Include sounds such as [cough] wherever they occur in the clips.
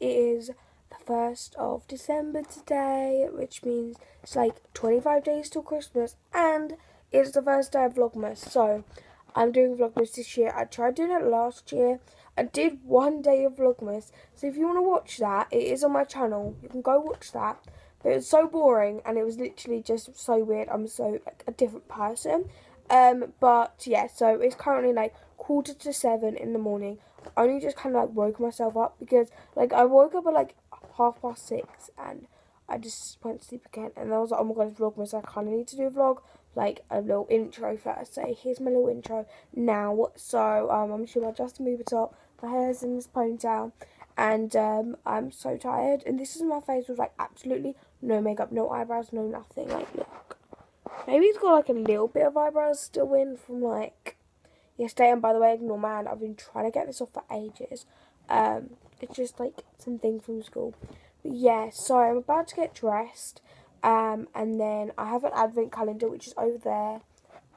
it is the 1st of December today, which means it's like 25 days till Christmas, and it's the first day of Vlogmas, so I'm doing Vlogmas this year. I tried doing it last year. I did one day of Vlogmas, so if you want to watch that, it is on my channel. You can go watch that. But it was so boring, and it was literally just so weird. I'm so like a different person. Um, but yeah, so it's currently like quarter to seven in the morning. I only just kind of like woke myself up because like I woke up at like half past six and I just went to sleep again and I was like, oh my god, it's vlogmas, I kind of need to do a vlog, like a little intro first. So here's my little intro now. So um, I'm showing my Justin Bieber top, my hair's in this ponytail, and um, I'm so tired. And this is my face with like absolutely no makeup, no eyebrows, no nothing. Like look, maybe it's got like a little bit of eyebrows still in from like yesterday. And by the way, ignore man, I've been trying to get this off for ages. Um, it's just like something from school. But yeah, so I'm about to get dressed. Um, and then I have an advent calendar which is over there.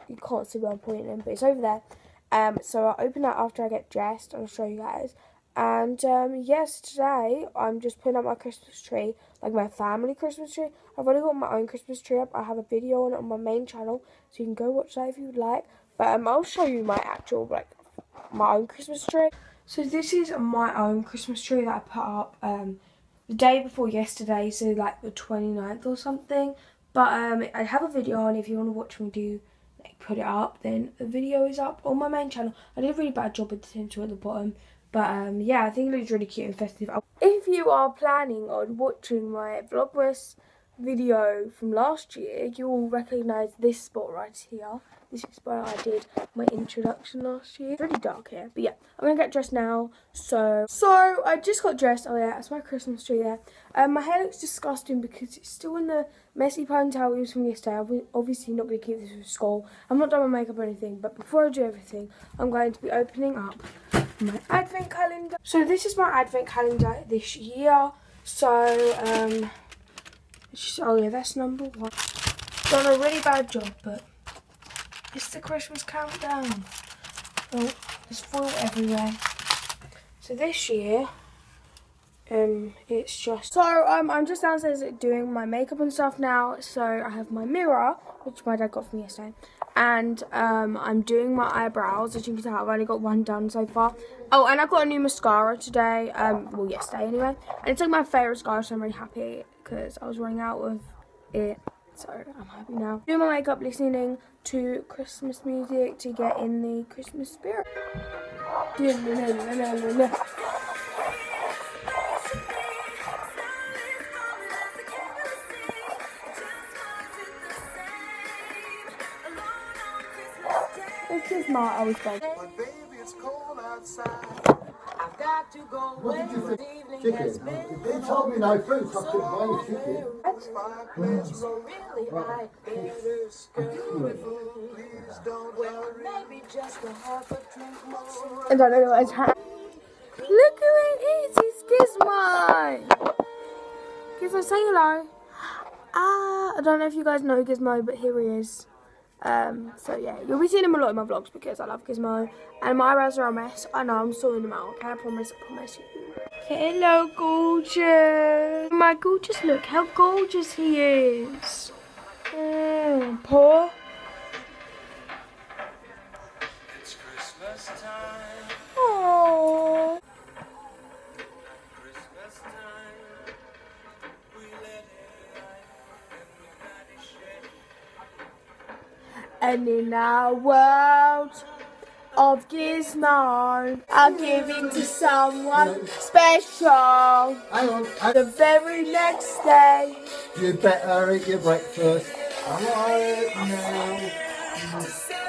You can't see where I'm pointing, in, but it's over there. Um, so I'll open that after I get dressed. And I'll show you guys. And um, yes, today I'm just putting up my Christmas tree, like my family Christmas tree. I've already got my own Christmas tree up. I have a video on it on my main channel, so you can go watch that if you would like. But um, I'll show you my actual, like, my own Christmas tree. So this is my own Christmas tree that I put up um, the day before yesterday, so like the 29th or something. But um, I have a video on if you want to watch me do like put it up, then the video is up on my main channel. I did a really bad job with the tinsel at the bottom. But um, yeah, I think it looks really cute and festive. If you are planning on watching my Vlogmas video from last year, you will recognise this spot right here. This is where I did my introduction last year. It's really dark here, but yeah, I'm gonna get dressed now. So, so I just got dressed. Oh yeah, that's my Christmas tree there. Um, my hair looks disgusting because it's still in the messy ponytail it was from yesterday. I'm obviously not gonna keep this for school. I'm not done my makeup or anything, but before I do everything, I'm going to be opening up my advent calendar. So this is my advent calendar this year. So, um, just, oh yeah, that's number one. Done a really bad job, but it's the Christmas countdown. Oh, there's foil everywhere. So this year, um, it's just so um, I'm just downstairs doing my makeup and stuff now. So I have my mirror, which my dad got for me yesterday, and um, I'm doing my eyebrows. As you can tell, I've only got one done so far. Oh, and I got a new mascara today. Um, well, yesterday anyway, and it's like my favorite mascara, so I'm really happy because I was running out of it. So I'm happy now. Doing my makeup, listening to Christmas music to get in the Christmas spirit. This is my always go. Got to go What did you think? Chicken. They told me no fruit, so I couldn't buy you chicken. I don't know what's happening. Look who it is, it's Gizmo! Gizmo, say hello. Ah, I don't know if you guys know Gizmo, but here he is. Um, so yeah, you'll be seeing him a lot in my vlogs because I love Gizmo. And my eyebrows are a mess. I know, I'm sorting them out. Okay, I promise, I promise you. Hello, gorgeous. My gorgeous, look how gorgeous he is. And in our world of Gizmo, I'll give it to someone special. Hang on, The very next day. you better eat your breakfast right now.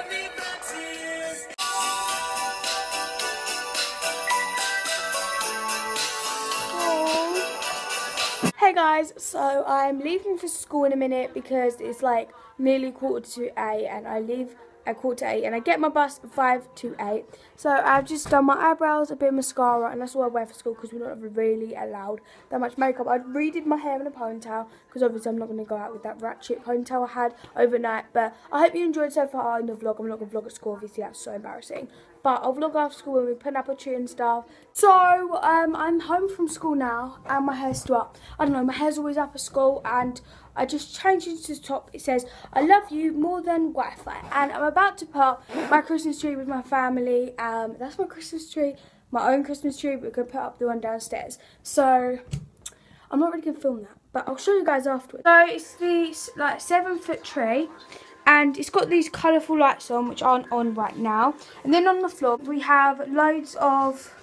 Hey guys, so I'm leaving for school in a minute because it's like nearly quarter to eight and I leave at quarter to eight and I get my bus at five to eight. So I've just done my eyebrows, a bit of mascara and that's all I wear for school because we're not really allowed that much makeup. I redid my hair in a ponytail because obviously I'm not going to go out with that ratchet ponytail I had overnight. But I hope you enjoyed so far in the vlog. I'm not going to vlog at school, obviously that's so embarrassing. But I'll vlog after school when we put up a tree and stuff. So, um, I'm home from school now, and my hair's still up. I don't know, my hair's always up at school, and I just changed it to the top. It says, I love you more than Wi-Fi. And I'm about to put my Christmas tree with my family. Um, that's my Christmas tree, my own Christmas tree. We're going to put up the one downstairs. So, I'm not really going to film that, but I'll show you guys afterwards. So, it's the, like, seven foot tree and it's got these colourful lights on which aren't on right now. And then on the floor we have loads of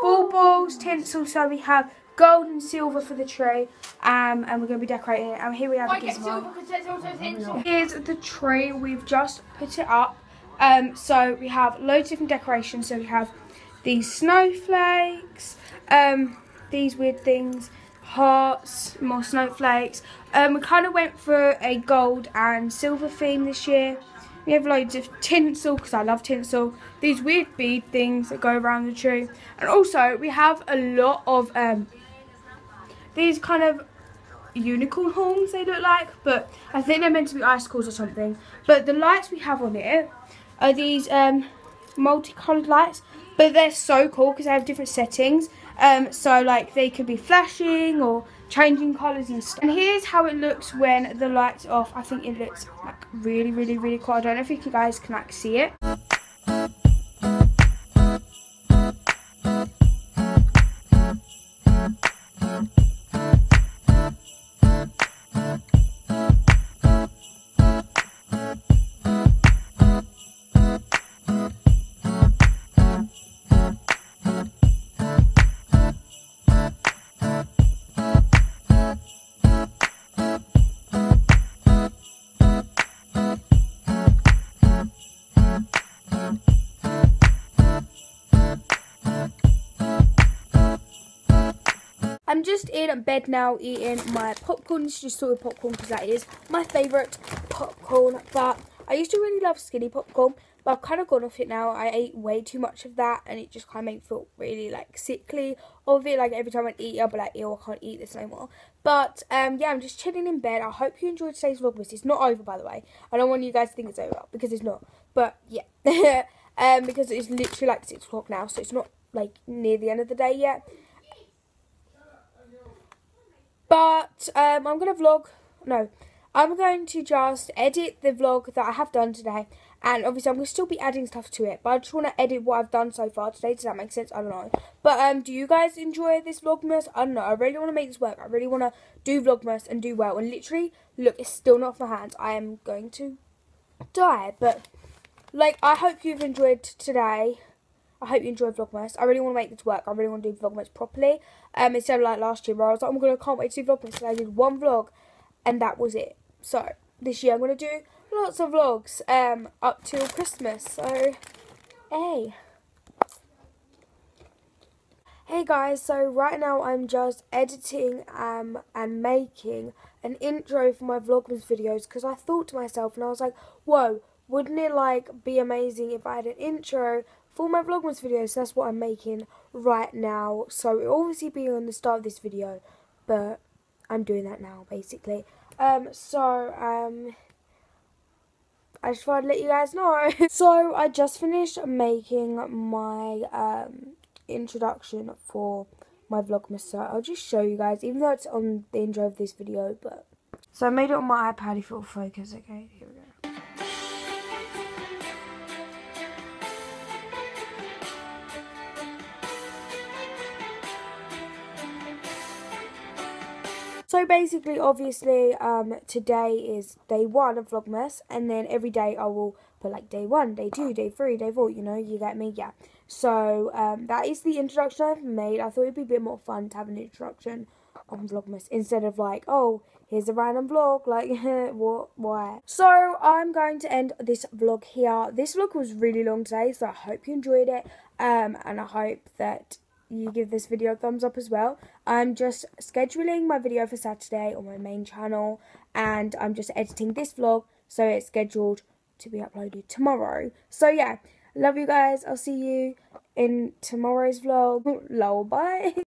baubles tinsel so we have gold and silver for the tree. Um, and we're going to be decorating it. And here we have a gizmo. Here's the tree. We've just put it up. Um, so we have loads of different decorations. So we have these snowflakes um, these weird things hearts, more snowflakes. Um, we kind of went for a gold and silver theme this year. We have loads of tinsel, because I love tinsel. These weird bead things that go around the tree. And also, we have a lot of um, these kind of unicorn horns, they look like. But I think they're meant to be icicles or something. But the lights we have on it are these um, multicoloured lights. But they're so cool because they have different settings. Um, so like they could be flashing or changing colours and stuff. And here's how it looks when the lights off. I think it looks like really, really, really cool. I don't know if you guys can like see it. I'm just in bed now eating my popcorn. It's just sort of popcorn because that is my favourite popcorn. But I used to really love skinny popcorn, but I've kind of gone off it now. I ate way too much of that and it just kind of made me feel really like sickly of it. Like every time I eat, I'll be like, ew, I can't eat this anymore. But um, yeah, I'm just chilling in bed. I hope you enjoyed today's vlogmas. It's not over, by the way. I don't want you guys to think it's over because it's not. But yeah, [laughs] um, because it's literally like 6 o'clock now, so it's not like near the end of the day yet. But um, I'm going to vlog, no, I'm going to just edit the vlog that I have done today. And obviously I'm going to still be adding stuff to it. But I just want to edit what I've done so far today. Does that make sense? I don't know. But um, do you guys enjoy this Vlogmas? I don't know. I really want to make this work. I really want to do Vlogmas and do well. And literally, look, it's still not off my hands. I am going to die. But, like, I hope you've enjoyed today. I hope you enjoy Vlogmas. I really want to make this work. I really want to do Vlogmas properly. Um, instead of like last year where I was like, oh my god, I can't wait to do Vlogmas. So I did one vlog and that was it. So this year I'm going to do lots of vlogs um, up till Christmas. So, hey. Hey guys, so right now I'm just editing um, and making an intro for my Vlogmas videos because I thought to myself and I was like, whoa, wouldn't it like be amazing if I had an intro for my Vlogmas videos, so that's what I'm making right now. So it'll obviously be on the start of this video, but I'm doing that now, basically. Um, so, um, I just wanted to let you guys know. [laughs] so, I just finished making my, um, introduction for my Vlogmas, so I'll just show you guys, even though it's on the intro of this video, but... So, I made it on my iPad if it'll focus, okay? So basically, obviously, um, today is day one of Vlogmas, and then every day I will put like day one, day two, day three, day four, you know, you get me, yeah. So um, that is the introduction I've made. I thought it'd be a bit more fun to have an introduction on Vlogmas instead of like, oh, here's a random vlog, like, [laughs] what, why? So I'm going to end this vlog here. This vlog was really long today, so I hope you enjoyed it, um, and I hope that you give this video a thumbs up as well. I'm just scheduling my video for Saturday on my main channel and I'm just editing this vlog so it's scheduled to be uploaded tomorrow. So yeah, love you guys. I'll see you in tomorrow's vlog. [laughs] Lol, bye. [laughs]